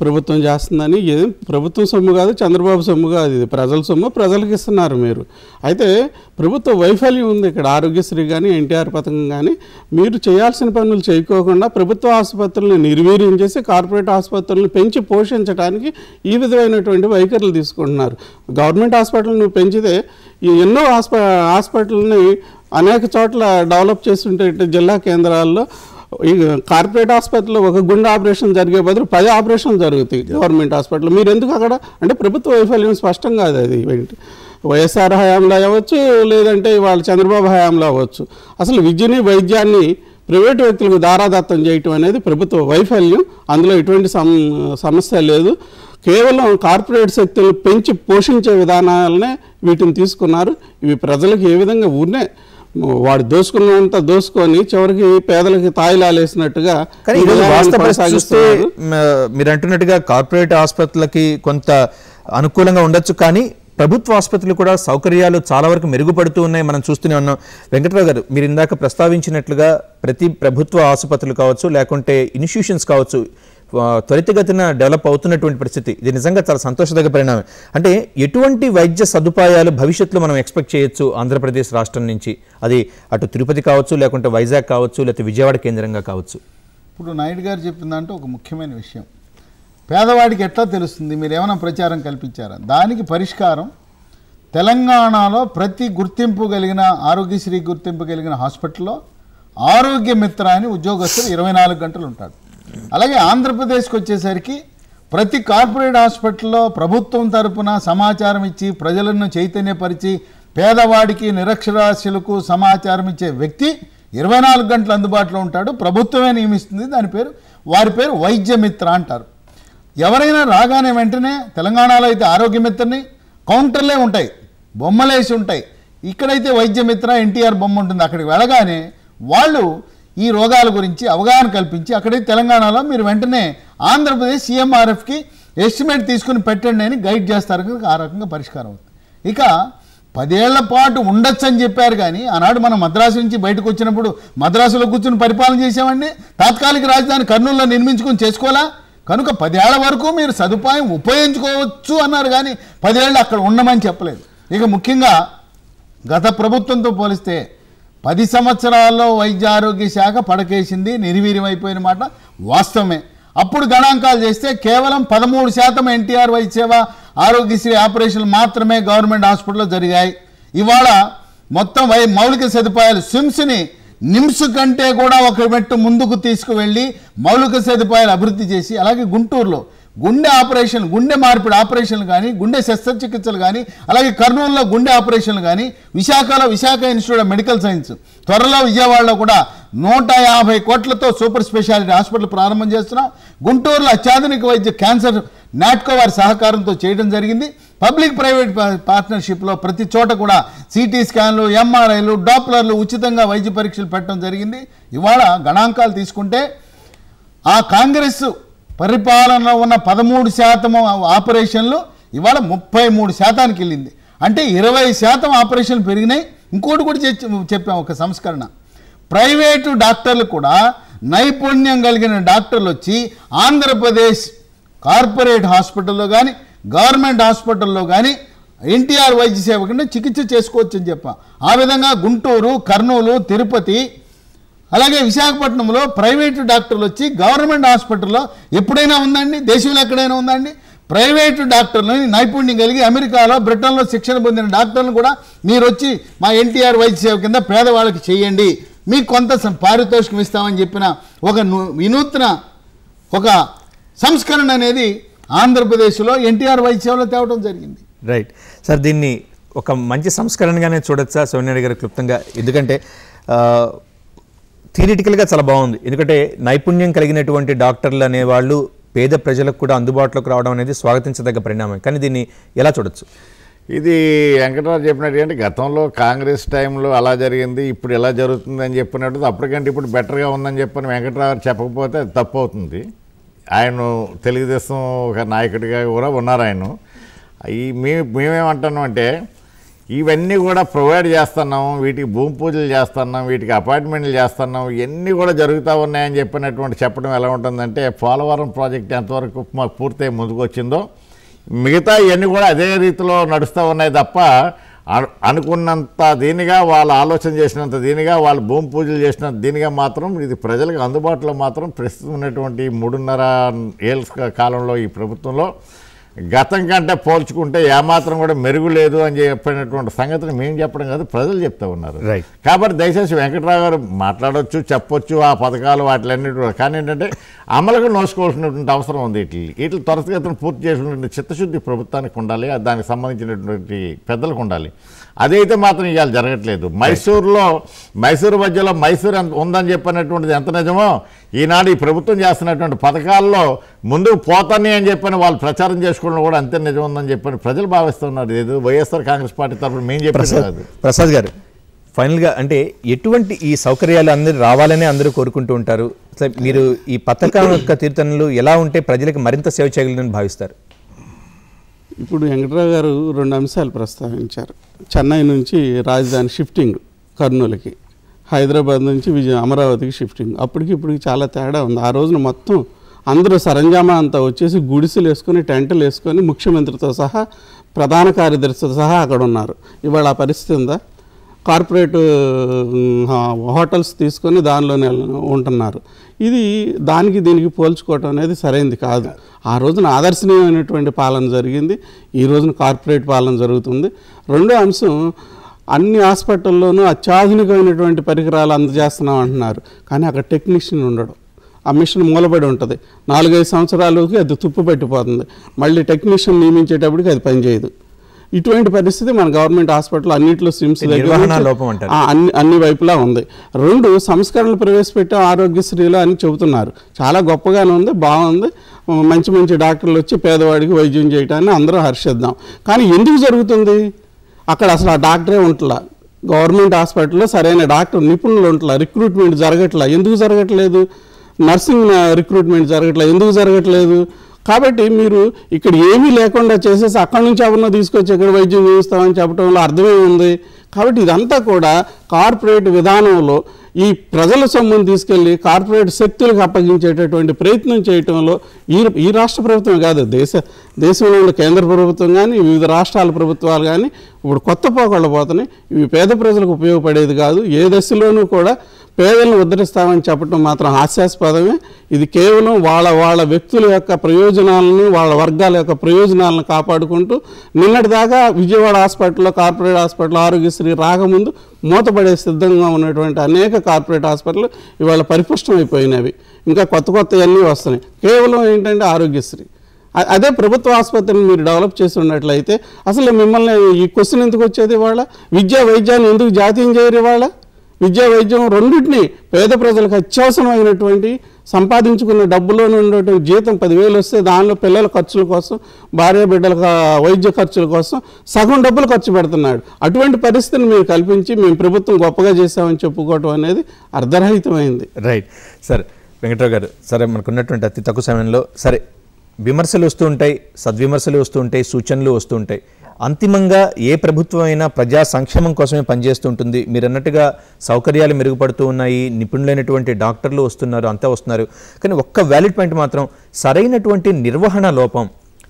ప్రభుత్వం చేస్తుందని ఏది ప్రభుత్వం సొమ్ము కాదు చంద్రబాబు సొమ్ము కాదు ఇది. ప్రజల సొమ్ము ప్రజలకు ఇస్తున్నారు మీరు. అయితే ప్రభుత్వ వైఫల్యం ఉంది ఇక్కడ. ఆరోగ్యశ్రీ కానీ ఎన్టీఆర్ పథకం కానీ మీరు చేయాల్సిన పనులు చేయకోకుండా ప్రభుత్వ ఆసుపత్రులను నిర్వీర్యం చేసి కార్పొరేట్ ఆసుపత్రులను పెంచి పోషించడానికి ఈ విధమైనటువంటి వైఖరులు తీసుకుంటున్నారు. గవర్నమెంట్ హాస్పిటల్ నువ్వు పెంచితే ఎన్నో హాస్ప హాస్పిటల్ని అనేక చోట్ల డెవలప్ చేస్తుంటే జిల్లా కేంద్రాల్లో ఈ కార్పొరేట్ హాస్పిటల్లో ఒక గుండె ఆపరేషన్ జరిగే బదులు పది ఆపరేషన్లు జరుగుతాయి గవర్నమెంట్ హాస్పిటల్ మీరు ఎందుకు అక్కడ? అంటే ప్రభుత్వ వైఫల్యం స్పష్టం కాదు అది. ఏంటి? వైఎస్ఆర్ హయాంలో అవ్వచ్చు లేదంటే వాళ్ళ చంద్రబాబు హయాంలో అవ్వచ్చు. అసలు విద్యని వైద్యాన్ని ప్రైవేటు వ్యక్తులకు దారాదత్తం చేయటం అనేది ప్రభుత్వ వైఫల్యం. అందులో ఎటువంటి సమ సమస్య లేదు. కేవలం కార్పొరేట్ శక్తులు పెంచి పోషించే విధానాలనే వీటిని తీసుకున్నారు. ఇవి ప్రజలకు ఏ విధంగా ఊరినే వాడు దోసుకున్నంత దోసుకొని చివరికి పేదలకి తాయిలాలేసినట్టుగా చూస్తే మీరు అంటున్నట్టుగా కార్పొరేట్ ఆసుపత్రులకి కొంత అనుకూలంగా ఉండొచ్చు కానీ ప్రభుత్వ ఆసుపత్రులు కూడా సౌకర్యాలు చాలా వరకు మెరుగుపడుతూ ఉన్నాయి మనం చూస్తూనే ఉన్నాం. వెంకటరావు గారు మీరు ఇందాక ప్రస్తావించినట్లుగా ప్రతి ప్రభుత్వ ఆసుపత్రులు కావచ్చు లేకుంటే ఇన్స్టిట్యూషన్స్ కావచ్చు త్వరితగతిన డెవలప్ అవుతున్నటువంటి పరిస్థితి. ఇది నిజంగా చాలా సంతోషదగ్గ పరిణామం. అంటే ఎటువంటి వైద్య సదుపాయాలు భవిష్యత్తులో మనం ఎక్స్పెక్ట్ చేయొచ్చు ఆంధ్రప్రదేశ్ రాష్ట్రం నుంచి? అది అటు తిరుపతి కావచ్చు లేకుంటే వైజాగ్ కావచ్చు లేకపోతే విజయవాడ కేంద్రంగా కావచ్చు? ఇప్పుడు నాయుడు గారు చెప్పిన దాంట్లో ఒక ముఖ్యమైన విషయం. పేదవాడికి ఎట్లా తెలుస్తుంది? మీరు ఏమైనా ప్రచారం కల్పించారా? దానికి పరిష్కారం తెలంగాణలో ప్రతి గుర్తింపు కలిగిన ఆరోగ్యశ్రీ గుర్తింపు కలిగిన హాస్పిటల్లో ఆరోగ్య మిత్ర అని ఉద్యోగస్తులు ఇరవై నాలుగు గంటలు ఉంటాడు. అలాగే ఆంధ్రప్రదేశ్కి వచ్చేసరికి ప్రతి కార్పొరేట్ హాస్పిటల్లో ప్రభుత్వం తరపున సమాచారం ఇచ్చి ప్రజలను చైతన్యపరిచి పేదవాడికి నిరక్షరాస్యులకు సమాచారం ఇచ్చే వ్యక్తి ఇరవై నాలుగు గంటలు అందుబాటులో ఉంటాడు. ప్రభుత్వమే నియమిస్తుంది. దాని పేరు వారి పేరు వైద్యమిత్ర అంటారు. ఎవరైనా రాగానే వెంటనే తెలంగాణలో అయితే ఆరోగ్యమిత్రని కౌంటర్లే ఉంటాయి. బొమ్మలేసి ఉంటాయి. ఇక్కడైతే వైద్యమిత్ర ఎన్టీఆర్ బొమ్మ ఉంటుంది. అక్కడికి వెళ్ళగానే వాళ్ళు ఈ రోగాల గురించి అవగాహన కల్పించి అక్కడే తెలంగాణలో మీరు వెంటనే ఆంధ్రప్రదేశ్ సీఎంఆర్ఎఫ్కి ఎస్టిమేట్ తీసుకుని పెట్టండి అని గైడ్ చేస్తారు కనుక ఆ రకంగా పరిష్కారం అవుతుంది. ఇక పదేళ్ళ పాటు ఉండొచ్చు అని చెప్పారు కానీ ఆనాడు మనం మద్రాసు నుంచి బయటకు వచ్చినప్పుడు మద్రాసులో కూర్చుని పరిపాలన చేసామండి తాత్కాలిక రాజధాని కర్నూలులో నిర్మించుకొని చేసుకోవాలా? కనుక పదేళ్ళ వరకు మీరు సదుపాయం ఉపయోగించుకోవచ్చు అన్నారు కానీ పదేళ్ళు అక్కడ ఉండమని చెప్పలేదు. ఇక ముఖ్యంగా గత ప్రభుత్వంతో పోలిస్తే పది సంవత్సరాల్లో వైద్య ఆరోగ్య శాఖ పడకేసింది నిర్వీర్యమైపోయిన మాట వాస్తవమే. అప్పుడు గణాంకాలు చేస్తే కేవలం పదమూడు శాతం ఎన్టీఆర్ వైద్య సేవ ఆరోగ్యశ్రీ ఆపరేషన్లు మాత్రమే గవర్నమెంట్ హాస్పిటల్లో జరిగాయి. ఇవాళ మొత్తం వై మౌలిక సదుపాయాలు సిమ్స్ని నిమ్స్ కంటే కూడా ఒక మెట్టు ముందుకు తీసుకువెళ్ళి మౌలిక సదుపాయాలు అభివృద్ధి చేసి అలాగే గుంటూరులో గుండె ఆపరేషన్ గుండె మార్పిడి ఆపరేషన్లు కానీ గుండె శస్త్రచికిత్సలు కానీ అలాగే కర్నూలులో గుండె ఆపరేషన్లు కానీ విశాఖలో Visakha institute of medical science త్వరలో విజయవాడలో కూడా నూట యాభై కోట్లతో సూపర్ స్పెషాలిటీ హాస్పిటల్ ప్రారంభం చేస్తున్నాం. గుంటూరులో అత్యాధునిక వైద్య క్యాన్సర్ నాట్కో వారి సహకారంతో చేయడం జరిగింది. పబ్లిక్ ప్రైవేట్ పార్ట్నర్షిప్లో ప్రతి చోట కూడా సిటీ స్కాన్లు ఎంఆర్ఐలు డాప్లర్లు ఉచితంగా వైద్య పరీక్షలు పెట్టడం జరిగింది. ఇవాళ గణాంకాలు తీసుకుంటే ఆ కాంగ్రెస్ పరిపాలనలో ఉన్న పదమూడు శాతం ఆపరేషన్లు ఇవాళ ముప్పై మూడు శాతానికి వెళ్ళింది. అంటే ఇరవై శాతం ఆపరేషన్లు పెరిగినాయి. ఇంకోటి కూడా చెప్పాం ఒక సంస్కరణ. ప్రైవేటు డాక్టర్లు కూడా నైపుణ్యం కలిగిన డాక్టర్లు వచ్చి ఆంధ్రప్రదేశ్ కార్పొరేట్ హాస్పిటల్లో కానీ గవర్నమెంట్ హాస్పిటల్లో కానీ ఎన్టీఆర్ వైద్య సేవ కింద చికిత్స చేసుకోవచ్చని చెప్పాం. ఆ విధంగా గుంటూరు కర్నూలు తిరుపతి అలాగే విశాఖపట్నంలో ప్రైవేటు డాక్టర్లు వచ్చి గవర్నమెంట్ హాస్పిటల్లో ఎప్పుడైనా ఉందండి? దేశంలో ఎక్కడైనా ఉందండి? ప్రైవేటు డాక్టర్లని నైపుణ్యం కలిగి అమెరికాలో బ్రిటన్లో శిక్షణ పొందిన డాక్టర్లు కూడా మీరు వచ్చి మా ఎన్టీఆర్ వైద్య సేవ కింద పేదవాళ్ళకి చేయండి. మీకు కొంత పారితోషికం ఇస్తామని చెప్పిన ఒక వినూత్న ఒక సంస్కరణ అనేది ఆంధ్రప్రదేశ్లో ఎన్టీఆర్ వైద్య సేవలో తేవడం జరిగింది. రైట్. సార్ దీన్ని ఒక మంచి సంస్కరణగానే చూడొచ్చా? సోనియా గారు క్లుప్తంగా. ఎందుకంటే థియరిటికల్గా చాలా బాగుంది. ఎందుకంటే నైపుణ్యం కలిగినటువంటి డాక్టర్లు అనేవాళ్ళు పేద ప్రజలకు కూడా అందుబాటులోకి రావడం అనేది స్వాగతించదగ్గ పరిణామం. కానీ దీన్ని ఎలా చూడొచ్చు? ఇది వెంకటరావు చెప్పినట్టు అంటే గతంలో కాంగ్రెస్ టైంలో అలా జరిగింది ఇప్పుడు ఎలా జరుగుతుంది అని చెప్పినట్టు అప్పటికంటే ఇప్పుడు బెటర్గా ఉందని చెప్పని వెంకటరావు చెప్పకపోతే అది తప్పు అవుతుంది. ఆయన తెలుగుదేశం ఒక నాయకుడిగా కూడా ఉన్నారు ఆయన. ఈ మేము అంటే ఇవన్నీ కూడా ప్రొవైడ్ చేస్తున్నాం వీటికి భూమి పూజలు చేస్తున్నాం వీటికి అపార్ట్మెంట్లు చేస్తున్నాం ఇవన్నీ కూడా జరుగుతూ ఉన్నాయని చెప్పినటువంటి చెప్పడం ఎలా ఉంటుందంటే పోలవరం ప్రాజెక్ట్ ఎంతవరకు మాకు పూర్తయి ముందుకు వచ్చిందో మిగతా ఇవన్నీ కూడా అదే రీతిలో నడుస్తూ ఉన్నాయి తప్ప అనుకున్నంత దీనిగా వాళ్ళు ఆలోచన చేసినంత దీనిగా వాళ్ళు భూమి పూజలు చేసినంత దీనిగా మాత్రం ఇది ప్రజలకు అందుబాటులో మాత్రం ప్రస్తుతం ఉన్నటువంటి మూడున్నర ఏళ్ళ కాలంలో ఈ ప్రభుత్వంలో గతం కంటే పోల్చుకుంటే ఏమాత్రం కూడా మెరుగు లేదు అని చెప్పినటువంటి సంగతిని మేము చెప్పడం కాదు ప్రజలు చెప్తా ఉన్నారు. కాబట్టి దయచేసి వెంకట్రావు గారు మాట్లాడొచ్చు చెప్పొచ్చు ఆ పథకాలు వాటిలన్నిటి. కానీ ఏంటంటే అమలుగా నోసుకోవాల్సినటువంటి అవసరం ఉంది వీటి వీటి త్వరితగతిన పూర్తి చేసినటువంటి చిత్తశుద్ధి ప్రభుత్వానికి ఉండాలి దానికి సంబంధించినటువంటి పెద్దలకు ఉండాలి అదైతే మాత్రం ఇవాళ జరగట్లేదు. మైసూరులో మైసూరు మధ్యలో మైసూరు ఎంత ఉందని చెప్పినటువంటిది ఎంత నిజమో ఈనాడు ఈ ప్రభుత్వం చేస్తున్నటువంటి పథకాల్లో ముందుకు పోతానే అని చెప్పని వాళ్ళు ప్రచారం చేసుకోవడం కూడా అంతే నిజం ఉందని చెప్పని ప్రజలు భావిస్తున్నారు. ఇది వైఎస్ఆర్ కాంగ్రెస్ పార్టీ తరఫున మేము చెప్పేది ప్రసాద్ గారు ఫైనల్గా అంటే ఎటువంటి ఈ సౌకర్యాలు అందరూ రావాలని అందరూ కోరుకుంటూ ఉంటారు? మీరు ఈ పథకం యొక్క తీర్థనలు ఎలా ఉంటే ప్రజలకు మరింత సేవ చేయగలరని భావిస్తారు? ఇప్పుడు వెంకట్రావు గారు రెండు అంశాలు ప్రస్తావించారు. చెన్నై నుంచి రాజధాని షిఫ్టింగ్ కర్నూలుకి హైదరాబాద్ నుంచి విజయ అమరావతికి షిఫ్టింగ్. అప్పటికి ఇప్పటికి చాలా తేడా ఉంది. ఆ రోజున మొత్తం అందరూ సరంజామా అంతా వచ్చేసి గుడిసెలు వేసుకొని టెంట్లు వేసుకొని ముఖ్యమంత్రితో సహా ప్రధాన కార్యదర్శితో సహా అక్కడ ఉన్నారు ఇవాళ ఆ పరిస్థితి ఉందా? కార్పొరేట్ హోటల్స్ తీసుకొని దానిలోనే ఉంటున్నారు. ఇది దానికి దీనికి పోల్చుకోవటం అనేది సరైనది కాదు. ఆ రోజున ఆదర్శనీయమైనటువంటి పాలన జరిగింది. ఈ రోజున కార్పొరేట్ పాలన జరుగుతుంది. రెండో అంశం అన్ని హాస్పిటల్లోనూ అత్యాధునికమైనటువంటి పరికరాలు అందజేస్తున్నాం అంటున్నారు. కానీ అక్కడ టెక్నీషియన్ ఉండడు ఆ మిషన్ మూలబడి ఉంటుంది. నాలుగైదు సంవత్సరాలకి అది తుప్పు పెట్టిపోతుంది. మళ్ళీ టెక్నీషియన్ నియమించేటప్పటికి అది పనిచేయదు. ఇటువంటి పరిస్థితి మన గవర్నమెంట్ హాస్పిటల్ అన్నింటిలో సిమ్స్ అన్ని అన్ని వైపులా ఉంది. రెండు సంస్కరణలు ప్రవేశపెట్టాం ఆరోగ్యశ్రీలో అని చెబుతున్నారు. చాలా గొప్పగానే ఉంది బాగుంది. మంచి మంచి డాక్టర్లు వచ్చి పేదవాడికి వైద్యం చేయటాన్ని అందరూ హర్షిద్దాం. కానీ ఎందుకు జరుగుతుంది? అక్కడ అసలు ఆ డాక్టరే ఉంటలా. గవర్నమెంట్ హాస్పిటల్లో సరైన డాక్టర్ నిపుణులు ఉంటలా. రిక్రూట్మెంట్ జరగట్లా. ఎందుకు జరగట్లేదు? నర్సింగ్ రిక్రూట్మెంట్ జరగట్లేదు ఎందుకు జరగట్లేదు? కాబట్టి మీరు ఇక్కడ ఏమీ లేకుండా చేసేసి అక్కడి నుంచి ఎవరినో తీసుకొచ్చి ఇక్కడ వైద్యం చేయిస్తామని చెప్పడంలో అర్థమే ఉంది. కాబట్టి ఇదంతా కూడా కార్పొరేట్ విధానంలో ఈ ప్రజల సొమ్మును తీసుకెళ్ళి కార్పొరేట్ శక్తులకు అప్పగించేటటువంటి ప్రయత్నం చేయటంలో ఈ ఈ రాష్ట్ర ప్రభుత్వం కాదు దేశ దేశంలో ఉన్న కేంద్ర ప్రభుత్వం కానీ వివిధ రాష్ట్రాల ప్రభుత్వాలు కానీ ఇప్పుడు కొత్త పోకళ్ళు పోతున్నాయి. ఇవి పేద ప్రజలకు ఉపయోగపడేది కాదు. ఏ దశలోనూ కూడా పేదలను ఉద్ధరిస్తామని చెప్పడం మాత్రం హాస్యాస్పదమే. ఇది కేవలం వాళ్ళ వాళ్ళ వ్యక్తుల యొక్క ప్రయోజనాలను వాళ్ళ వర్గాల యొక్క ప్రయోజనాలను కాపాడుకుంటూ నిన్నటిదాకా విజయవాడ హాస్పిటల్లో కార్పొరేట్ హాస్పిటల్ ఆరోగ్యశ్రీ రాకముందు మూతపడే సిద్ధంగా ఉన్నటువంటి అనేక కార్పొరేట్ హాస్పిటల్ ఇవాళ పరిపుష్టమైపోయినవి. ఇంకా కొత్త కొత్త అన్నీ వస్తున్నాయి. కేవలం ఏంటంటే ఆరోగ్యశ్రీ. అదే ప్రభుత్వ ఆసుపత్రిని మీరు డెవలప్ చేసి ఉన్నట్లయితే అసలు మిమ్మల్ని ఈ క్వశ్చన్ ఎందుకు వచ్చేది ఇవాళ? విద్యా వైద్యాన్ని ఎందుకు జాతీయం చేయరు ఇవాళ? విద్యా వైద్యం రెండింటిని పేద ప్రజలకు అత్యవసరమైనటువంటి సంపాదించుకున్న డబ్బులో నుండి జీతం పదివేలు వస్తే దానిలో పిల్లల ఖర్చుల కోసం భార్య బిడ్డల వైద్య ఖర్చుల కోసం సగం డబ్బులు ఖర్చు పెడుతున్నాడు. అటువంటి పరిస్థితిని మీరు కల్పించి మేము ప్రభుత్వం గొప్పగా చేశామని చెప్పుకోవటం అనేది అర్ధరహితమైంది. రైట్. సరే వెంకటరావు గారు సరే మనకున్నటువంటి అతి తక్కువ సమయంలో సరే విమర్శలు వస్తూ ఉంటాయి సద్విమర్శలు వస్తూ ఉంటాయి సూచనలు వస్తూ ఉంటాయి. అంతిమంగా ఏ ప్రభుత్వం అయినా ప్రజా సంక్షేమం కోసమే పనిచేస్తూ ఉంటుంది. మీరు అన్నట్టుగా సౌకర్యాలు మెరుగుపడుతూ ఉన్నాయి. నిపుణులైనటువంటి డాక్టర్లు వస్తున్నారు అంతా వస్తున్నారు. కానీ ఒక్క వ్యాలిడ్ పాయింట్ మాత్రం సరైనటువంటి నిర్వహణ లోపం.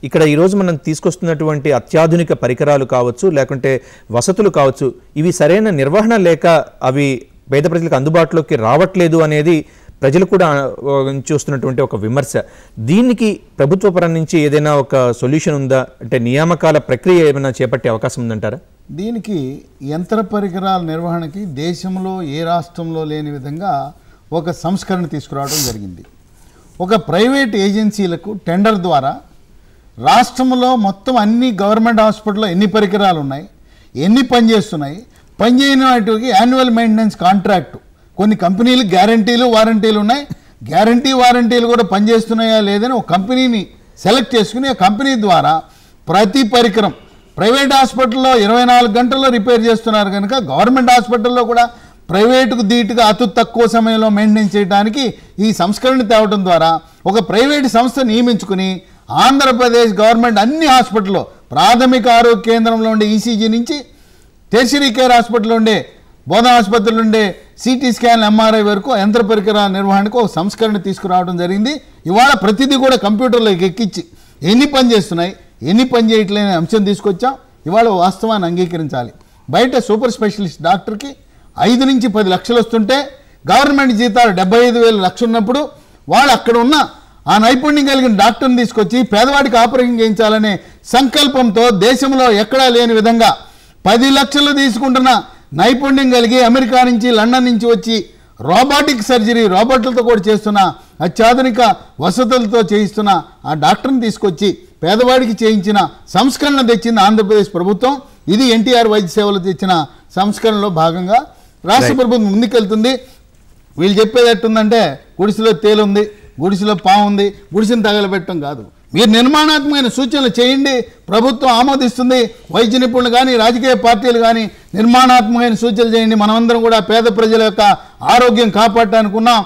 ఇక్కడ ఈరోజు మనం తీసుకొస్తున్నటువంటి అత్యాధునిక పరికరాలు కావచ్చు లేకుంటే వసతులు కావచ్చు ఇవి సరైన నిర్వహణ లేక అవి పేద ప్రజలకు అందుబాటులోకి రావట్లేదు అనేది ప్రజలు కూడా చూస్తున్నటువంటి ఒక విమర్శ. దీనికి ప్రభుత్వ పరం నుంచి ఏదైనా ఒక సొల్యూషన్ ఉందా? అంటే నియామకాల ప్రక్రియ ఏమైనా చేపట్టే అవకాశం ఉందంటారా? దీనికి యంత్ర పరికరాల నిర్వహణకి దేశంలో ఏ రాష్ట్రంలో లేని విధంగా ఒక సంస్కరణ తీసుకురావడం జరిగింది. ఒక ప్రైవేట్ ఏజెన్సీలకు టెండర్ ద్వారా రాష్ట్రంలో మొత్తం అన్ని గవర్నమెంట్ హాస్పిటల్లో ఎన్ని పరికరాలు ఉన్నాయి ఎన్ని పనిచేస్తున్నాయి పనిచేయని వాటికి యాన్యువల్ మెయింటెనెన్స్ కాంట్రాక్ట్ కొన్ని కంపెనీలు గ్యారంటీలు వారంటీలు ఉన్నాయి. గ్యారంటీ వారంటీలు కూడా పనిచేస్తున్నాయా లేదని ఒక కంపెనీని సెలెక్ట్ చేసుకుని ఆ కంపెనీ ద్వారా ప్రతి పరికరం ప్రైవేట్ హాస్పిటల్లో ఇరవై నాలుగు గంటల్లో రిపేర్ చేస్తున్నారు కనుక గవర్నమెంట్ హాస్పిటల్లో కూడా ప్రైవేటుకు ధీటుగా అతి తక్కువ సమయంలో మెయింటైన్ చేయడానికి ఈ సంస్కరణ తేవడం ద్వారా ఒక ప్రైవేట్ సంస్థ నియమించుకుని ఆంధ్రప్రదేశ్ గవర్నమెంట్ అన్ని హాస్పిటల్లో ప్రాథమిక ఆరోగ్య కేంద్రంలో ఉండే ఈసీజీ నుంచి టెర్షరీ కేర్ హాస్పిటల్ ఉండే బోధన ఆసుపత్రులు ఉండే సిటీ స్కాన్ ఎంఆర్ఐ వరకు యంత్ర పరికరాల నిర్వహణకు ఒక సంస్కరణ తీసుకురావడం జరిగింది. ఇవాళ ప్రతిదీ కూడా కంప్యూటర్లోకి ఎక్కించి ఎన్ని పని చేస్తున్నాయి ఎన్ని పని చేయట్లేని అంశం తీసుకొచ్చాం. ఇవాళ వాస్తవాన్ని అంగీకరించాలి. బయట సూపర్ స్పెషలిస్ట్ డాక్టర్కి ఐదు నుంచి పది లక్షలు వస్తుంటే గవర్నమెంట్ జీతాలు డెబ్బై ఐదు వేలు లక్షలు ఉన్నప్పుడు వాళ్ళు అక్కడ ఉన్న ఆ నైపుణ్యం కలిగిన డాక్టర్ని తీసుకొచ్చి పేదవాడికి ఆపరేషన్ చేయించాలనే సంకల్పంతో దేశంలో ఎక్కడా లేని విధంగా పది లక్షలు తీసుకుంటున్న నైపుణ్యం కలిగి అమెరికా నుంచి లండన్ నుంచి వచ్చి రోబోటిక్ సర్జరీ రోబోట్లతో కూడా చేస్తున్న అత్యాధునిక వసతులతో చేయిస్తున్న ఆ డాక్టర్ని తీసుకొచ్చి పేదవాడికి చేయించిన సంస్కరణ తెచ్చింది ఆంధ్రప్రదేశ్ ప్రభుత్వం. ఇది ఎన్టీఆర్ వైద్య సేవలు తెచ్చిన సంస్కరణలో భాగంగా రాష్ట్ర ప్రభుత్వం ముందుకెళ్తుంది. వీళ్ళు చెప్పేది ఎట్టుందంటే గుడిసెలో తేలుంది గుడిసెలో పాము ఉంది గుడిసెని తగలబెట్టడం కాదు. మీరు నిర్మాణాత్మకమైన సూచనలు చేయండి. ప్రభుత్వం ఆమోదిస్తుంది. వైద్య నిపుణులు కానీ రాజకీయ పార్టీలు కానీ నిర్మాణాత్మకమైన సూచనలు చేయండి. మనమందరం కూడా పేద ప్రజల యొక్క ఆరోగ్యం కాపాడటానికి ఉన్నాం.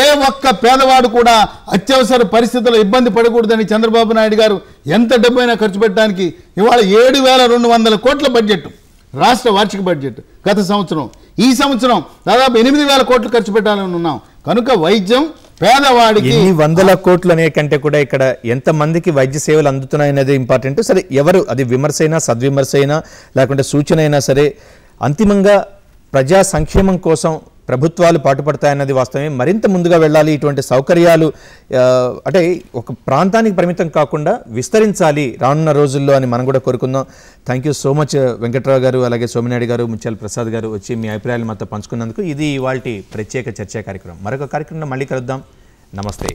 ఏ ఒక్క పేదవాడు కూడా అత్యవసర పరిస్థితుల్లో ఇబ్బంది పడకూడదని చంద్రబాబు నాయుడు గారు ఎంత డబ్బైనా ఖర్చు పెట్టడానికి ఇవాళ ఏడు వేల రెండు వందల కోట్ల బడ్జెట్ రాష్ట్ర వార్షిక బడ్జెట్ గత సంవత్సరం. ఈ సంవత్సరం దాదాపు ఎనిమిది వేల కోట్లు ఖర్చు పెట్టాలని ఉన్నాం. కనుక వైద్యం పేదవాడికి ఎన్ని వందల కోట్లు అనే కంటే కూడా ఇక్కడ ఎంత మందికి వైద్య సేవలు అందుతున్నాయి అనేది ఇంపార్టెంట్ సరే ఎవరు అది విమర్శ అయినా సద్విమర్శ అయినా లేకుంటే సూచన అయినా సరే అంతిమంగా ప్రజా సంక్షేమం కోసం ప్రభుత్వాలు పాటుపడతాయన్నది వాస్తవమే. మరింత ముందుగా వెళ్ళాలి ఇటువంటి సౌకర్యాలు అంటే ఒక ప్రాంతానికి పరిమితం కాకుండా విస్తరించాలి రానున్న రోజుల్లో అని మనం కూడా కోరుకుందాం. Thank you so much Venkatrao garu అలాగే సోమినాయుడు గారు ముత్యాల ప్రసాద్ గారు వచ్చి మీ అభిప్రాయాలు మాతో పంచుకున్నందుకు ఇది ఇవాళ ప్రత్యేక చర్చా కార్యక్రమం. మరొక కార్యక్రమంలో మళ్ళీ కలుద్దాం. నమస్తే.